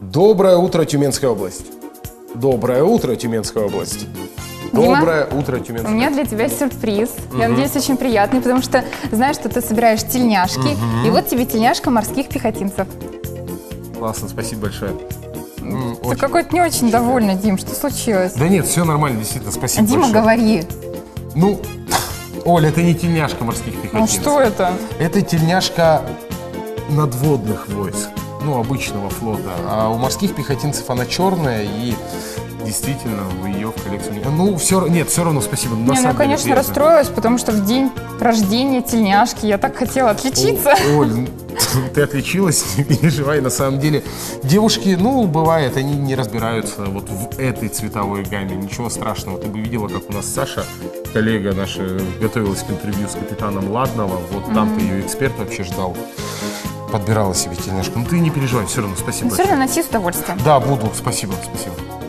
Доброе утро, Тюменская область. Доброе утро, Тюменская область. Дима, Доброе утро, У Тюменская меня для тебя сюрприз. Я надеюсь, очень приятный, потому что знаешь, что ты собираешь тельняшки. И вот тебе тельняшка морских пехотинцев. Классно, спасибо большое. Ты очень- какой-то не очень довольный, Дим. Что случилось? Да нет, все нормально, действительно, спасибо Дима, большое. говори. Ну, Оля, это не тельняшка морских Ну пехотинцев. что это? Это тельняшка надводных войск, ну, обычного флота. А у морских пехотинцев она черная и действительно в ее в коллекцию... Ну, все, нет, все равно спасибо. На не, самом ну, деле конечно, приятно. расстроилась, потому что в день рождения тельняшки я так хотела отличиться. О, Оль, ты отличилась, не переживай. На самом деле, девушки, ну, бывает, они не разбираются вот в этой цветовой гамме. Ничего страшного. Ты бы видела, как у нас Саша, коллега наша, готовилась к интервью с капитаном Ладного. Вот там-то ее эксперт вообще ждал. Подбирала себе тельняшку. Ну, ты не переживай, все равно спасибо все равно носи с удовольствием. Да, буду. Спасибо, спасибо.